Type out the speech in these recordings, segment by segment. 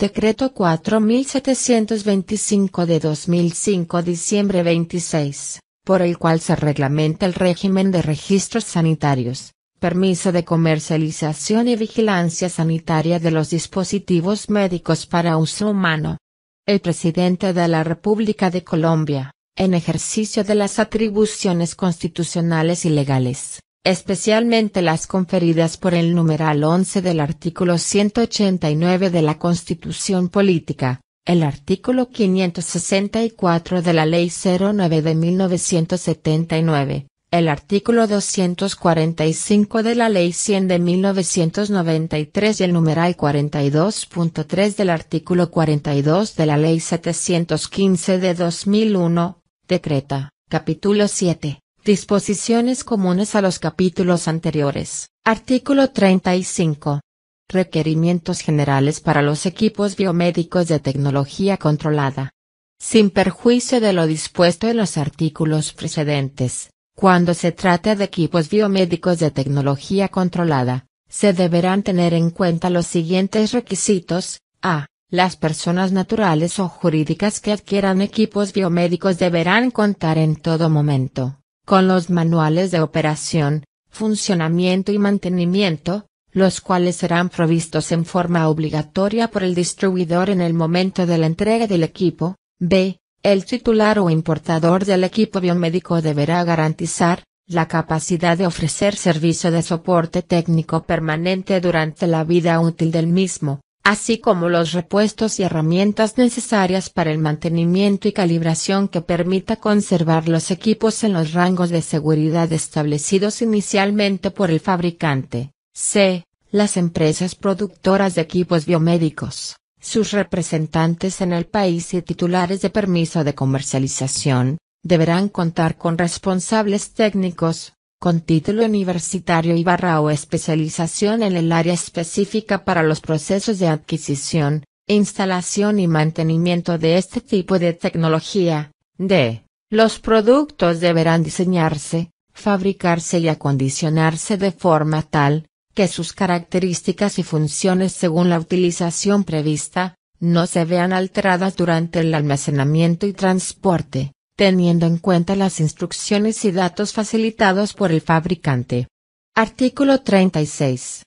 Decreto 4725 de 2005 diciembre 26, por el cual se reglamenta el régimen de registros sanitarios, permiso de comercialización y vigilancia sanitaria de los dispositivos médicos para uso humano. El presidente de la República de Colombia, en ejercicio de las atribuciones constitucionales y legales, especialmente las conferidas por el numeral 11 del artículo 189 de la Constitución Política, el artículo 564 de la Ley 09 de 1979, el artículo 245 de la Ley 100 de 1993 y el numeral 42.3 del artículo 42 de la Ley 715 de 2001, decreta, capítulo 7, Disposiciones comunes a los capítulos anteriores. Artículo 35. Requerimientos generales para los equipos biomédicos de tecnología controlada. Sin perjuicio de lo dispuesto en los artículos precedentes, cuando se trate de equipos biomédicos de tecnología controlada, se deberán tener en cuenta los siguientes requisitos. A. Las personas naturales o jurídicas que adquieran equipos biomédicos deberán contar en todo momento con los manuales de operación, funcionamiento y mantenimiento, los cuales serán provistos en forma obligatoria por el distribuidor en el momento de la entrega del equipo. B. El titular o importador del equipo biomédico deberá garantizar la capacidad de ofrecer servicio de soporte técnico permanente durante la vida útil del mismo, así como los repuestos y herramientas necesarias para el mantenimiento y calibración que permita conservar los equipos en los rangos de seguridad establecidos inicialmente por el fabricante. C. Las empresas productoras de equipos biomédicos, sus representantes en el país y titulares de permiso de comercialización, deberán contar con responsables técnicos, con título universitario y barra o especialización en el área específica para los procesos de adquisición, instalación y mantenimiento de este tipo de tecnología. D. Los productos deberán diseñarse, fabricarse y acondicionarse de forma tal, que sus características y funciones según la utilización prevista, no se vean alteradas durante el almacenamiento y transporte teniendo en cuenta las instrucciones y datos facilitados por el fabricante. Artículo 36.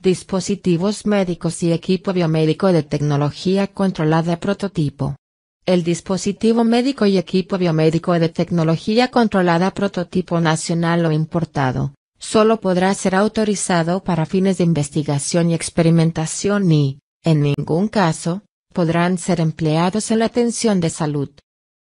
Dispositivos médicos y equipo biomédico de tecnología controlada prototipo. El dispositivo médico y equipo biomédico de tecnología controlada prototipo nacional o importado, solo podrá ser autorizado para fines de investigación y experimentación y, en ningún caso, podrán ser empleados en la atención de salud.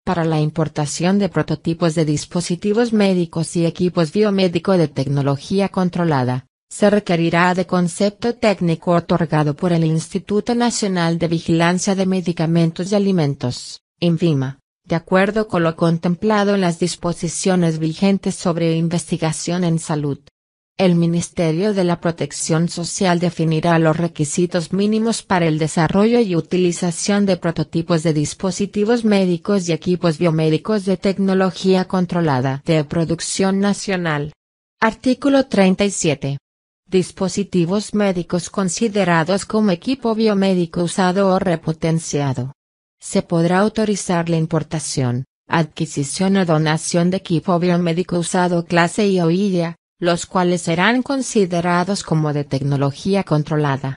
Para la importación de prototipos de dispositivos médicos y equipos biomédicos de tecnología controlada, se requerirá de concepto técnico otorgado por el Instituto Nacional de Vigilancia de Medicamentos y Alimentos, INVIMA, de acuerdo con lo contemplado en las disposiciones vigentes sobre investigación en salud. El Ministerio de la Protección Social definirá los requisitos mínimos para el desarrollo y utilización de prototipos de dispositivos médicos y equipos biomédicos de tecnología controlada de producción nacional. Artículo 37. Dispositivos médicos considerados como equipo biomédico usado o repotenciado. Se podrá autorizar la importación, adquisición o donación de equipo biomédico usado clase I o IA, los cuales serán considerados como de tecnología controlada.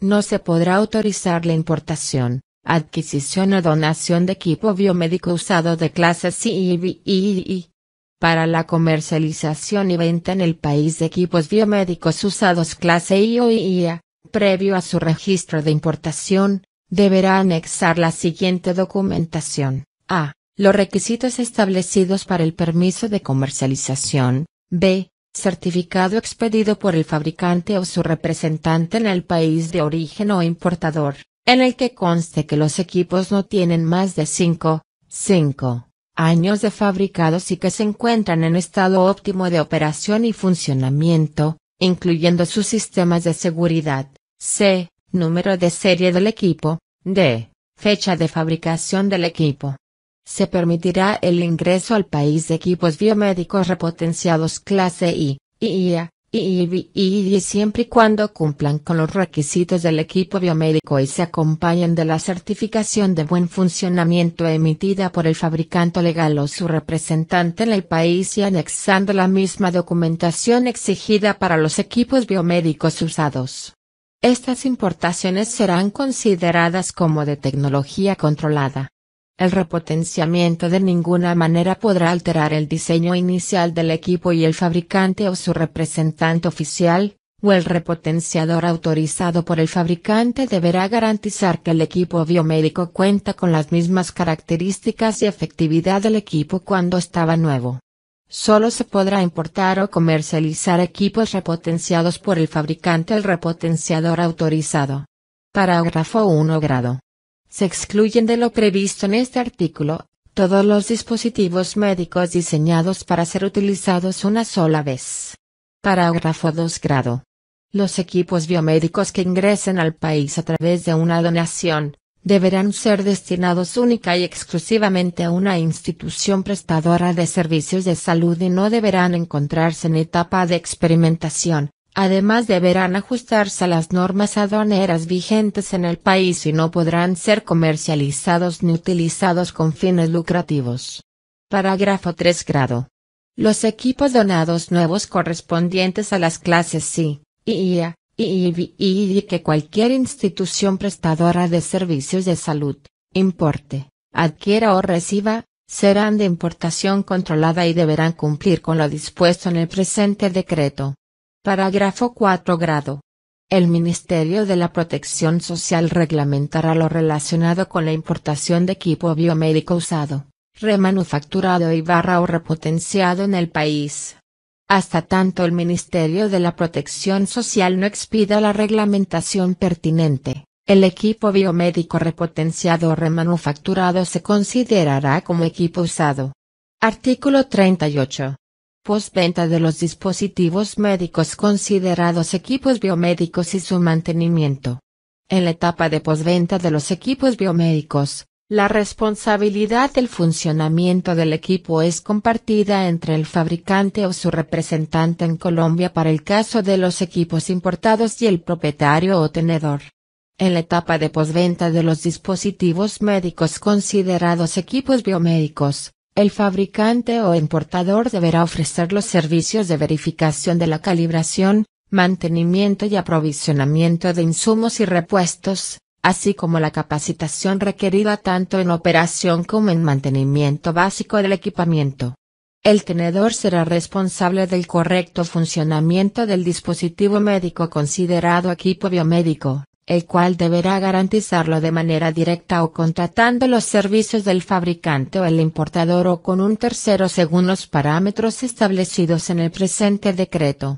No se podrá autorizar la importación, adquisición o donación de equipo biomédico usado de clase CIVI para la comercialización y venta en el país de equipos biomédicos usados clase I o IA, previo a su registro de importación, deberá anexar la siguiente documentación. A. Los requisitos establecidos para el permiso de comercialización. B certificado expedido por el fabricante o su representante en el país de origen o importador, en el que conste que los equipos no tienen más de 5, 5 años de fabricados y que se encuentran en estado óptimo de operación y funcionamiento, incluyendo sus sistemas de seguridad. C. Número de serie del equipo. D. Fecha de fabricación del equipo se permitirá el ingreso al país de equipos biomédicos repotenciados clase I, IA, y siempre y cuando cumplan con los requisitos del equipo biomédico y se acompañen de la certificación de buen funcionamiento emitida por el fabricante legal o su representante en el país y anexando la misma documentación exigida para los equipos biomédicos usados. Estas importaciones serán consideradas como de tecnología controlada. El repotenciamiento de ninguna manera podrá alterar el diseño inicial del equipo y el fabricante o su representante oficial, o el repotenciador autorizado por el fabricante deberá garantizar que el equipo biomédico cuenta con las mismas características y efectividad del equipo cuando estaba nuevo. Solo se podrá importar o comercializar equipos repotenciados por el fabricante el repotenciador autorizado. Parágrafo 1 grado. Se excluyen de lo previsto en este artículo, todos los dispositivos médicos diseñados para ser utilizados una sola vez. Parágrafo 2 grado. Los equipos biomédicos que ingresen al país a través de una donación, deberán ser destinados única y exclusivamente a una institución prestadora de servicios de salud y no deberán encontrarse en etapa de experimentación, Además deberán ajustarse a las normas aduaneras vigentes en el país y no podrán ser comercializados ni utilizados con fines lucrativos. Parágrafo 3 grado. Los equipos donados nuevos correspondientes a las clases C, I, I, I, que cualquier institución prestadora de servicios de salud, importe, adquiera o reciba, serán de importación controlada y deberán cumplir con lo dispuesto en el presente decreto. Parágrafo 4 grado. El Ministerio de la Protección Social reglamentará lo relacionado con la importación de equipo biomédico usado, remanufacturado y barra o repotenciado en el país. Hasta tanto el Ministerio de la Protección Social no expida la reglamentación pertinente, el equipo biomédico repotenciado o remanufacturado se considerará como equipo usado. Artículo 38. Postventa de los dispositivos médicos considerados equipos biomédicos y su mantenimiento. En la etapa de postventa de los equipos biomédicos, la responsabilidad del funcionamiento del equipo es compartida entre el fabricante o su representante en Colombia para el caso de los equipos importados y el propietario o tenedor. En la etapa de postventa de los dispositivos médicos considerados equipos biomédicos, el fabricante o importador deberá ofrecer los servicios de verificación de la calibración, mantenimiento y aprovisionamiento de insumos y repuestos, así como la capacitación requerida tanto en operación como en mantenimiento básico del equipamiento. El tenedor será responsable del correcto funcionamiento del dispositivo médico considerado equipo biomédico, el cual deberá garantizarlo de manera directa o contratando los servicios del fabricante o el importador o con un tercero según los parámetros establecidos en el presente decreto.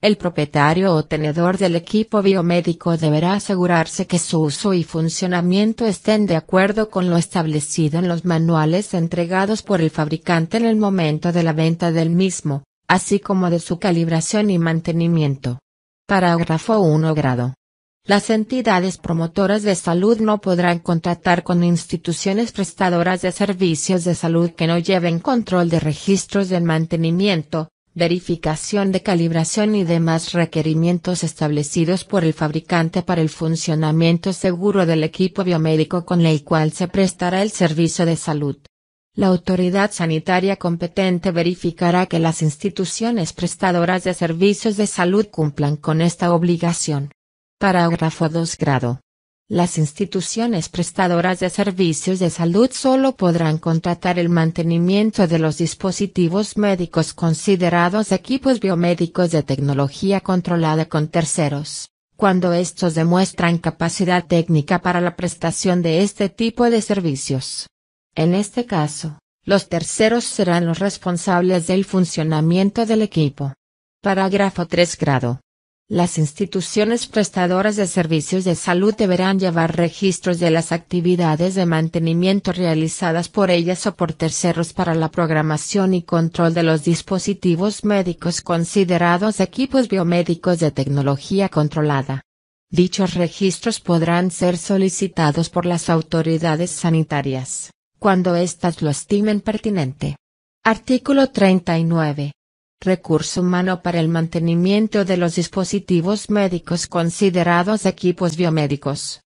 El propietario o tenedor del equipo biomédico deberá asegurarse que su uso y funcionamiento estén de acuerdo con lo establecido en los manuales entregados por el fabricante en el momento de la venta del mismo, así como de su calibración y mantenimiento. Parágrafo 1 grado. Las entidades promotoras de salud no podrán contratar con instituciones prestadoras de servicios de salud que no lleven control de registros de mantenimiento, verificación de calibración y demás requerimientos establecidos por el fabricante para el funcionamiento seguro del equipo biomédico con el cual se prestará el servicio de salud. La autoridad sanitaria competente verificará que las instituciones prestadoras de servicios de salud cumplan con esta obligación. Parágrafo 2 grado. Las instituciones prestadoras de servicios de salud solo podrán contratar el mantenimiento de los dispositivos médicos considerados equipos biomédicos de tecnología controlada con terceros, cuando estos demuestran capacidad técnica para la prestación de este tipo de servicios. En este caso, los terceros serán los responsables del funcionamiento del equipo. Parágrafo 3 grado. Las instituciones prestadoras de servicios de salud deberán llevar registros de las actividades de mantenimiento realizadas por ellas o por terceros para la programación y control de los dispositivos médicos considerados equipos biomédicos de tecnología controlada. Dichos registros podrán ser solicitados por las autoridades sanitarias, cuando éstas lo estimen pertinente. Artículo 39. Recurso humano para el mantenimiento de los dispositivos médicos considerados equipos biomédicos.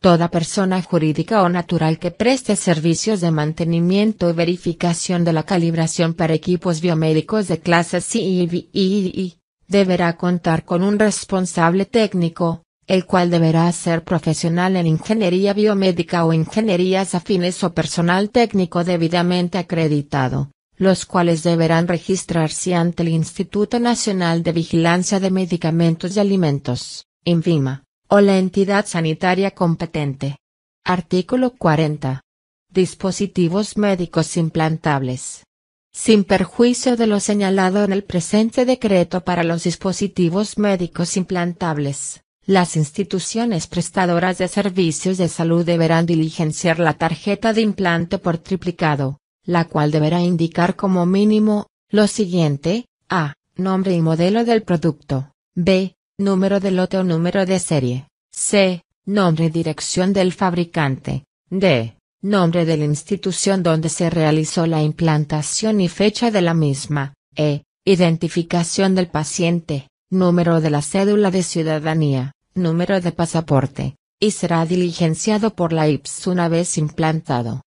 Toda persona jurídica o natural que preste servicios de mantenimiento y verificación de la calibración para equipos biomédicos de clase CIVI deberá contar con un responsable técnico, el cual deberá ser profesional en ingeniería biomédica o ingenierías afines o personal técnico debidamente acreditado los cuales deberán registrarse ante el Instituto Nacional de Vigilancia de Medicamentos y Alimentos, INVIMA, o la entidad sanitaria competente. Artículo 40. Dispositivos médicos implantables. Sin perjuicio de lo señalado en el presente decreto para los dispositivos médicos implantables, las instituciones prestadoras de servicios de salud deberán diligenciar la tarjeta de implante por triplicado, la cual deberá indicar como mínimo, lo siguiente, a. Nombre y modelo del producto. b. Número de lote o número de serie. c. Nombre y dirección del fabricante. d. Nombre de la institución donde se realizó la implantación y fecha de la misma. e. Identificación del paciente, número de la cédula de ciudadanía, número de pasaporte, y será diligenciado por la IPS una vez implantado.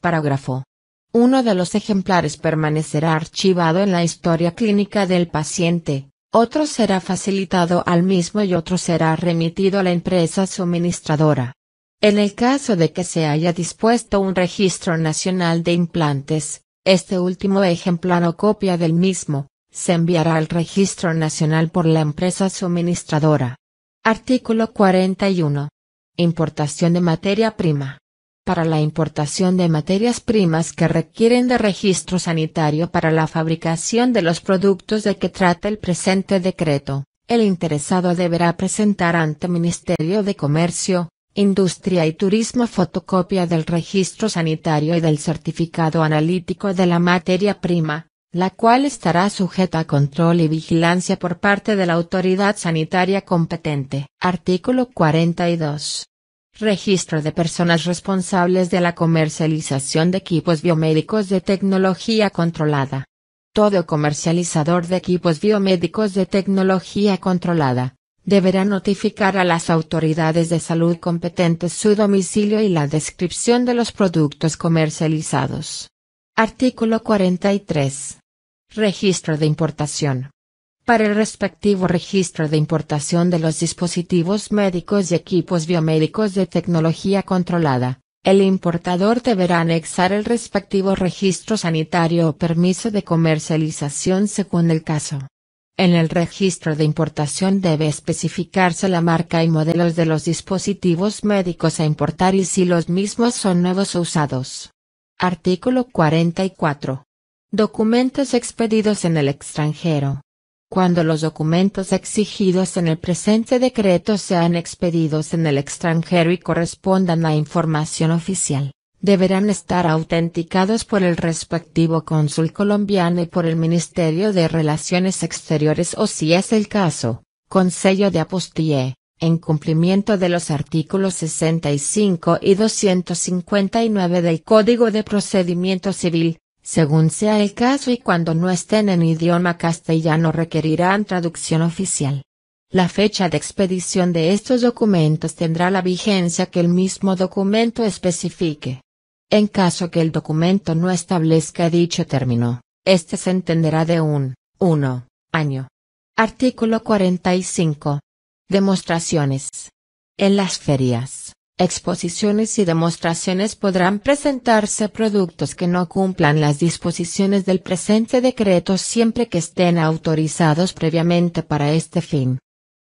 Parágrafo. Uno de los ejemplares permanecerá archivado en la historia clínica del paciente, otro será facilitado al mismo y otro será remitido a la empresa suministradora. En el caso de que se haya dispuesto un registro nacional de implantes, este último ejemplar o copia del mismo, se enviará al registro nacional por la empresa suministradora. Artículo 41. Importación de materia prima para la importación de materias primas que requieren de registro sanitario para la fabricación de los productos de que trata el presente decreto, el interesado deberá presentar ante Ministerio de Comercio, Industria y Turismo fotocopia del registro sanitario y del certificado analítico de la materia prima, la cual estará sujeta a control y vigilancia por parte de la autoridad sanitaria competente. Artículo 42. Registro de personas responsables de la comercialización de equipos biomédicos de tecnología controlada. Todo comercializador de equipos biomédicos de tecnología controlada, deberá notificar a las autoridades de salud competentes su domicilio y la descripción de los productos comercializados. Artículo 43. Registro de importación para el respectivo registro de importación de los dispositivos médicos y equipos biomédicos de tecnología controlada, el importador deberá anexar el respectivo registro sanitario o permiso de comercialización según el caso. En el registro de importación debe especificarse la marca y modelos de los dispositivos médicos a importar y si los mismos son nuevos o usados. Artículo 44. Documentos expedidos en el extranjero cuando los documentos exigidos en el presente decreto sean expedidos en el extranjero y correspondan a información oficial, deberán estar autenticados por el respectivo cónsul colombiano y por el Ministerio de Relaciones Exteriores o si es el caso, con sello de apostille, en cumplimiento de los artículos 65 y 259 del Código de Procedimiento Civil, según sea el caso y cuando no estén en idioma castellano requerirán traducción oficial. La fecha de expedición de estos documentos tendrá la vigencia que el mismo documento especifique. En caso que el documento no establezca dicho término, este se entenderá de un 1 año. Artículo 45. Demostraciones. En las ferias, exposiciones y demostraciones podrán presentarse productos que no cumplan las disposiciones del presente decreto siempre que estén autorizados previamente para este fin.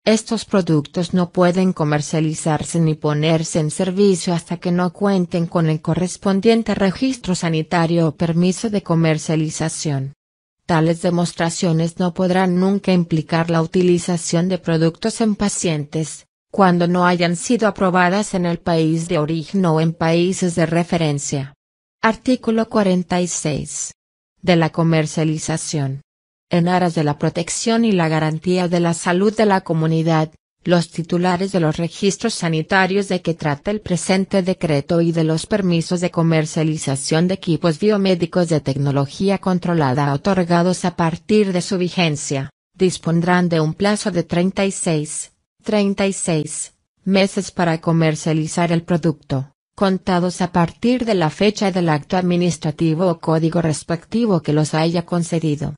Estos productos no pueden comercializarse ni ponerse en servicio hasta que no cuenten con el correspondiente registro sanitario o permiso de comercialización. Tales demostraciones no podrán nunca implicar la utilización de productos en pacientes, cuando no hayan sido aprobadas en el país de origen o en países de referencia. Artículo 46. De la comercialización. En aras de la protección y la garantía de la salud de la comunidad, los titulares de los registros sanitarios de que trata el presente decreto y de los permisos de comercialización de equipos biomédicos de tecnología controlada otorgados a partir de su vigencia, dispondrán de un plazo de 36, 36 meses para comercializar el producto, contados a partir de la fecha del acto administrativo o código respectivo que los haya concedido.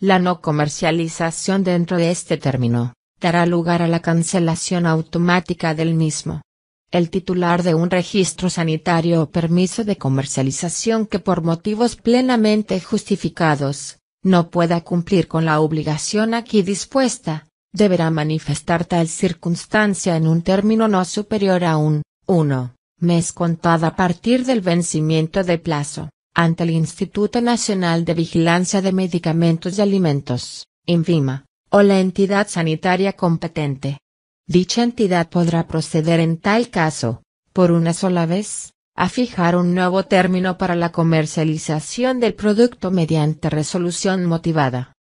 La no comercialización dentro de este término dará lugar a la cancelación automática del mismo. El titular de un registro sanitario o permiso de comercialización que por motivos plenamente justificados, no pueda cumplir con la obligación aquí dispuesta, deberá manifestar tal circunstancia en un término no superior a un 1 mes contado a partir del vencimiento de plazo, ante el Instituto Nacional de Vigilancia de Medicamentos y Alimentos, INVIMA, o la entidad sanitaria competente. Dicha entidad podrá proceder en tal caso, por una sola vez, a fijar un nuevo término para la comercialización del producto mediante resolución motivada.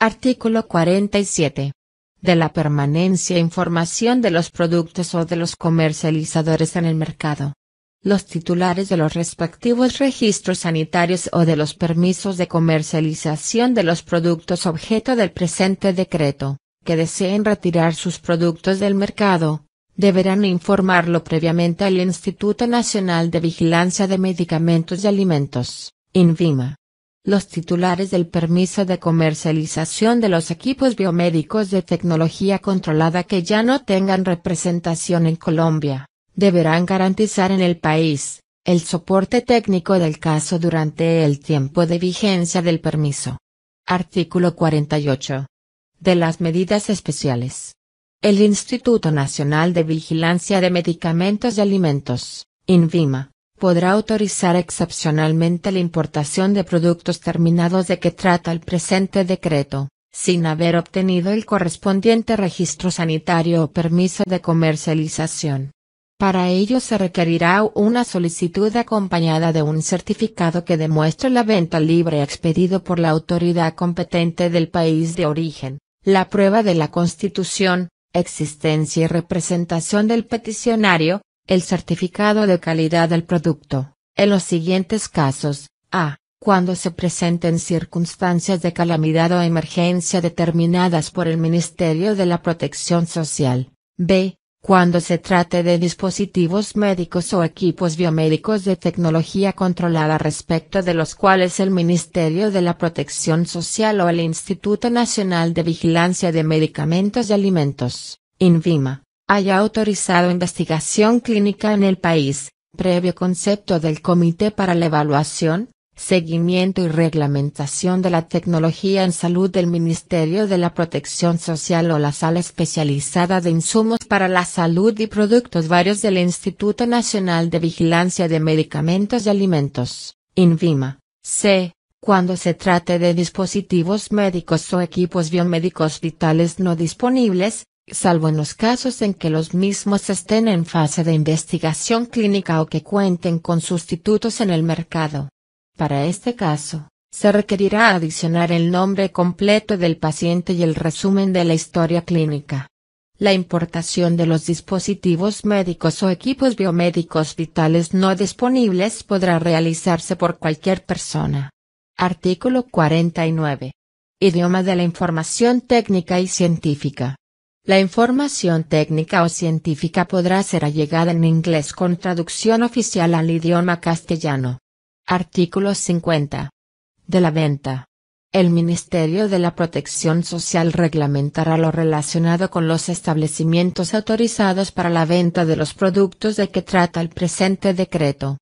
Artículo 47. De la permanencia e información de los productos o de los comercializadores en el mercado los titulares de los respectivos registros sanitarios o de los permisos de comercialización de los productos objeto del presente decreto, que deseen retirar sus productos del mercado, deberán informarlo previamente al Instituto Nacional de Vigilancia de Medicamentos y Alimentos, INVIMA. Los titulares del permiso de comercialización de los equipos biomédicos de tecnología controlada que ya no tengan representación en Colombia deberán garantizar en el país, el soporte técnico del caso durante el tiempo de vigencia del permiso. Artículo 48. De las medidas especiales. El Instituto Nacional de Vigilancia de Medicamentos y Alimentos, INVIMA, podrá autorizar excepcionalmente la importación de productos terminados de que trata el presente decreto, sin haber obtenido el correspondiente registro sanitario o permiso de comercialización. Para ello se requerirá una solicitud acompañada de un certificado que demuestre la venta libre expedido por la autoridad competente del país de origen, la prueba de la constitución, existencia y representación del peticionario, el certificado de calidad del producto. En los siguientes casos, a. Cuando se presenten circunstancias de calamidad o emergencia determinadas por el Ministerio de la Protección Social. B cuando se trate de dispositivos médicos o equipos biomédicos de tecnología controlada respecto de los cuales el Ministerio de la Protección Social o el Instituto Nacional de Vigilancia de Medicamentos y Alimentos, INVIMA, haya autorizado investigación clínica en el país, previo concepto del Comité para la Evaluación, seguimiento y reglamentación de la tecnología en salud del Ministerio de la Protección Social o la Sala Especializada de Insumos para la Salud y Productos Varios del Instituto Nacional de Vigilancia de Medicamentos y Alimentos, INVIMA, C. Cuando se trate de dispositivos médicos o equipos biomédicos vitales no disponibles, salvo en los casos en que los mismos estén en fase de investigación clínica o que cuenten con sustitutos en el mercado. Para este caso, se requerirá adicionar el nombre completo del paciente y el resumen de la historia clínica. La importación de los dispositivos médicos o equipos biomédicos vitales no disponibles podrá realizarse por cualquier persona. Artículo 49. Idioma de la información técnica y científica. La información técnica o científica podrá ser allegada en inglés con traducción oficial al idioma castellano. Artículo 50. De la venta. El Ministerio de la Protección Social reglamentará lo relacionado con los establecimientos autorizados para la venta de los productos de que trata el presente decreto,